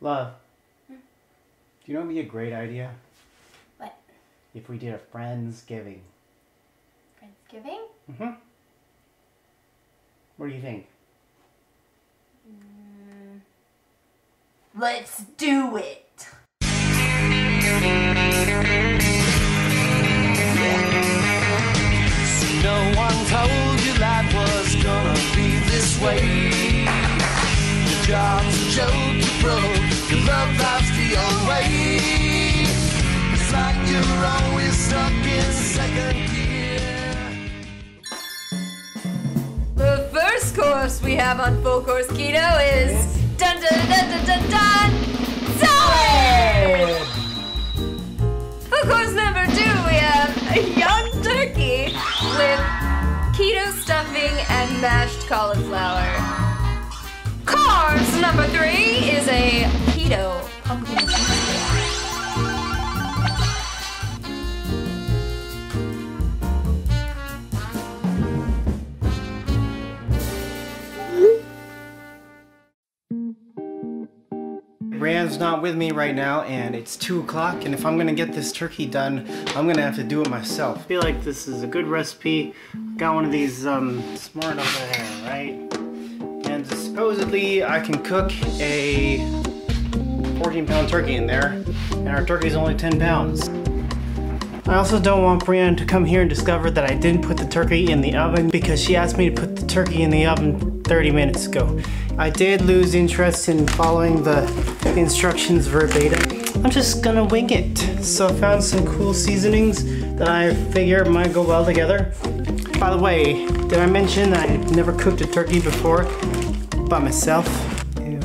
Love. Do you know what would be a great idea? What? If we did a Friendsgiving. Friendsgiving? Mm-hmm. What do you think? Let's do it. No one told you life was gonna be this way. Job's a joke, you broke. Your love life's the old way. It's like you're always stuck in second gear. The first course we have on Full Kourse Keto is dun dun dun dun dun dun salad. For course number two, we have a young turkey with keto stuffing and mashed cauliflower. Course number three is a keto pumpkin cheesecake. Breanne's not with me right now, and it's 2 o'clock, and if I'm gonna get this turkey done, I'm gonna have to do it myself. I feel like this is a good recipe. Got one of these, um, smart over there, right? Supposedly I can cook a 14 pound turkey in there, and our turkey's only 10 pounds. I also don't want Breanne to come here and discover that I didn't put the turkey in the oven because she asked me to put the turkey in the oven 30 minutes ago. I did lose interest in following the instructions verbatim. I'm just gonna wing it. So I found some cool seasonings that I figure might go well together. By the way, did I mention that I've never cooked a turkey before by myself? Ew.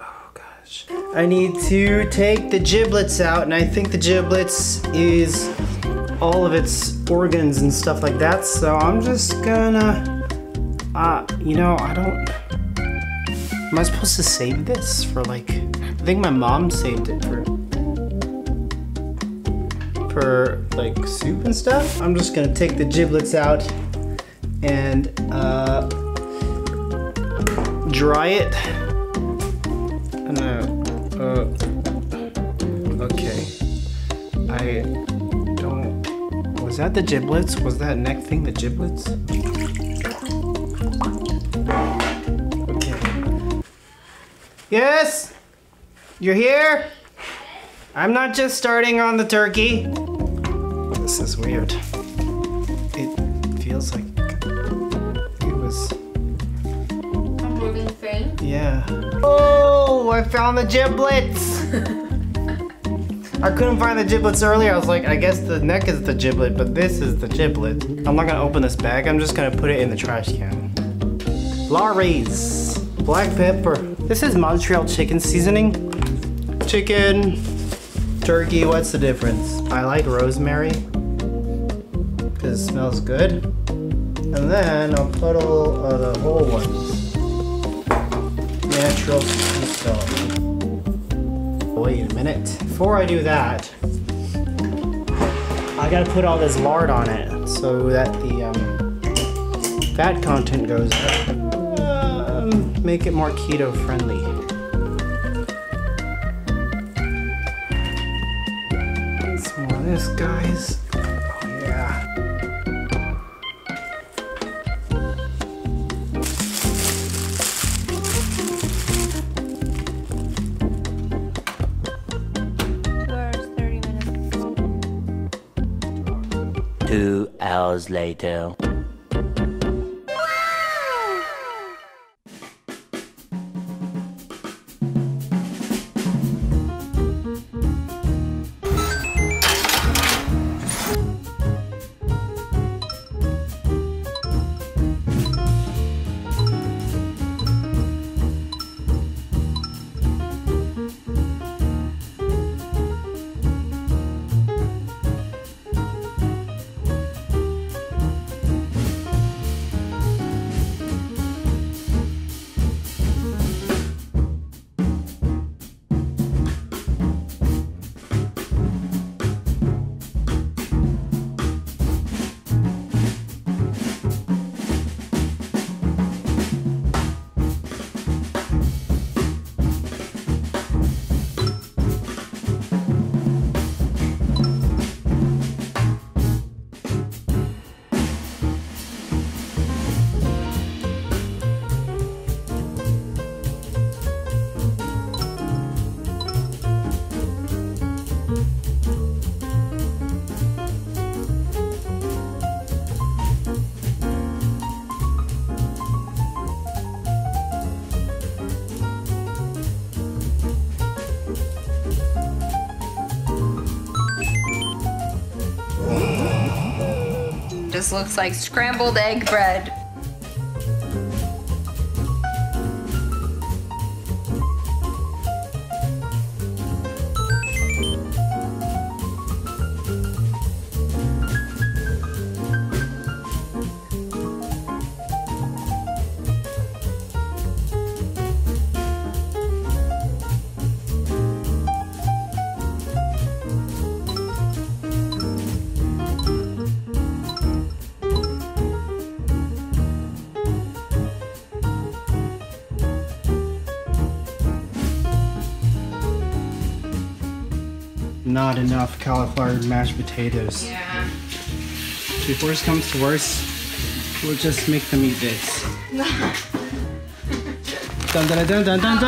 Oh gosh. I need to take the giblets out, and I think the giblets is all of its organs and stuff like that. So I'm just gonna, uh, you know, I don't. Am I supposed to save this for like? I think my mom saved it for for like soup and stuff. I'm just gonna take the giblets out and uh, dry it. Uh, uh, okay. I don't. Was that the giblets? Was that neck thing the giblets? Okay. Yes? You're here? I'm not just starting on the turkey. This is weird. Yeah. Oh, I found the giblets! I couldn't find the giblets earlier. I was like, I guess the neck is the giblet, but this is the giblet. I'm not gonna open this bag. I'm just gonna put it in the trash can. Lawry's black pepper. This is Montreal chicken seasoning. Chicken, turkey, what's the difference? I like rosemary because it smells good. And then I'll put all the whole ones. Wait a minute. Before I do that, I gotta put all this lard on it so that the um, fat content goes up. Um, make it more keto friendly. Some more of this, guys. Hours later. Just looks like scrambled egg bread. Not enough cauliflower mashed potatoes. Yeah. If worse comes to worse, we'll just make them eat this. dun dun dun dun dun dun!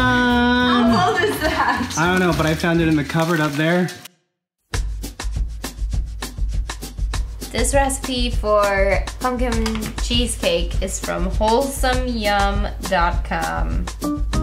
How old is that? I don't know, but I found it in the cupboard up there. This recipe for pumpkin cheesecake is from wholesomeyum.com.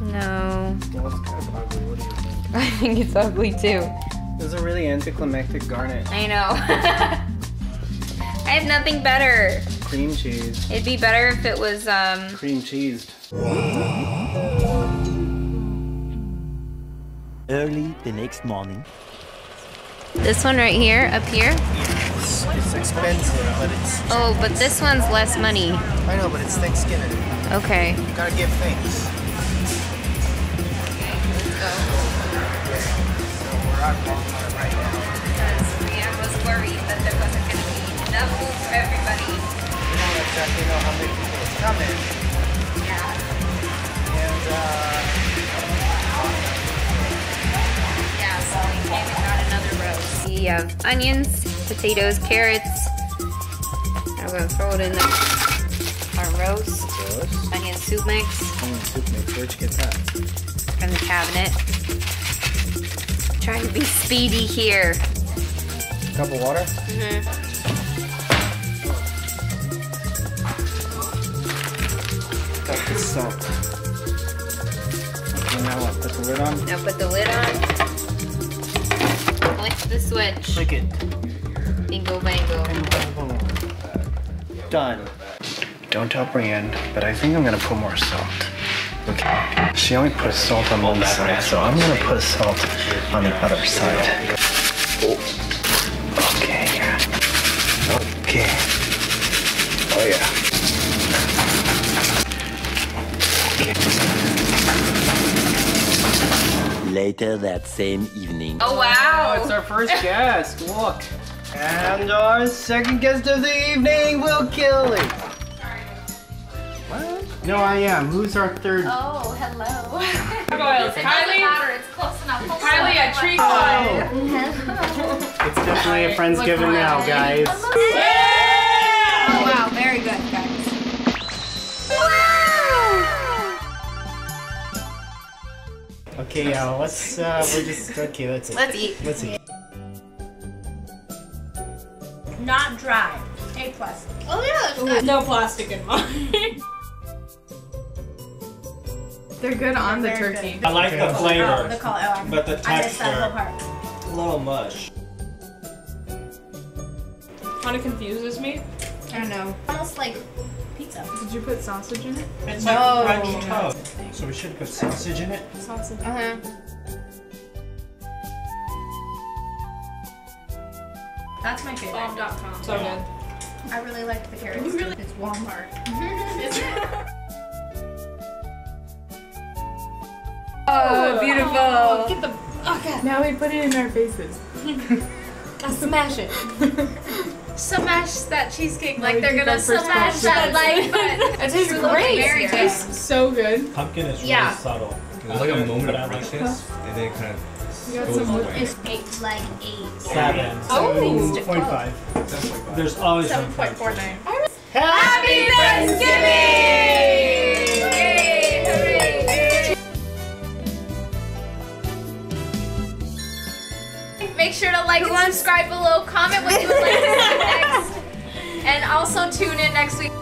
No. Well, it's kind of ugly. What do you think? I think it's ugly too. This is a really anticlimactic garnet. I know. I have nothing better. Cream cheese. It'd be better if it was um Cream cheesed. Early the next morning. this one right here, up here. It's, it's expensive, but it's. Oh, but this one's less money. I know, but it's Thanksgiving. Okay. Gotta give thanks. At Walmart right now. Leanne was worried that there wasn't going to be enough food for everybody. We don't exactly know how many people is coming. Yeah. And uh, Yeah, so we came and got another roast. We have onions, potatoes, carrots. I'm gonna throw it in the our roast. roast. Onion soup mix Onion soup mix. Where'd you get that? from the cabinet. Trying to be speedy here. A Cup of water. Mm hmm Got the salt. Okay, now what? Put the lid on. Now put the lid on. Flick the switch. Click it. Bingo bango. Done. Don't tell Breanne, but I think I'm gonna put more salt. Okay. She only put salt on one side, so I'm gonna put salt on the other side. Okay. Okay. Oh yeah. Later that same evening. Oh wow! Oh, it's our first guest. Look. And our second guest of the evening, Will Kelly. No, I am. Who's our third? Oh, hello. It Kylie. Matter. It's close enough. It's Kylie tree oh. It's definitely a friendsgiving now, guys. Yeah! Oh, wow, very good, guys. Wow! Okay. Let's. Uh, we're just. Okay, let's. Eat. Let's eat. Let's eat. Not dry. A plus. Oh yeah. No plastic in mine. They're good on the Very turkey. I like the flavor, the color. Oh, but the I missed that whole texture, part. a little mush. Kind of confuses me. I don't know. Almost like pizza. Did you put sausage in it? It's No. like French toast. So we should have put sausage in it? Sausage. Uh huh. That's my favorite. Bomb.com. So good. I really liked the carrots. It's Walmart. Oh, beautiful. Get the. Okay. Now we put it in our faces. Smash it. Smash that cheesecake like they're gonna that smash batch. that like but It tastes True great. Very It good. tastes so good. Pumpkin is really Yeah. subtle. There's like a moment of like freshness, and then it kind of You got goes some away. It's eight, like eight. Seven. Oh. Seven point five. That's. There's always Seven one point four nine. Happy Thanksgiving! Subscribe below. Comment what you would like to see next. And also tune in next week.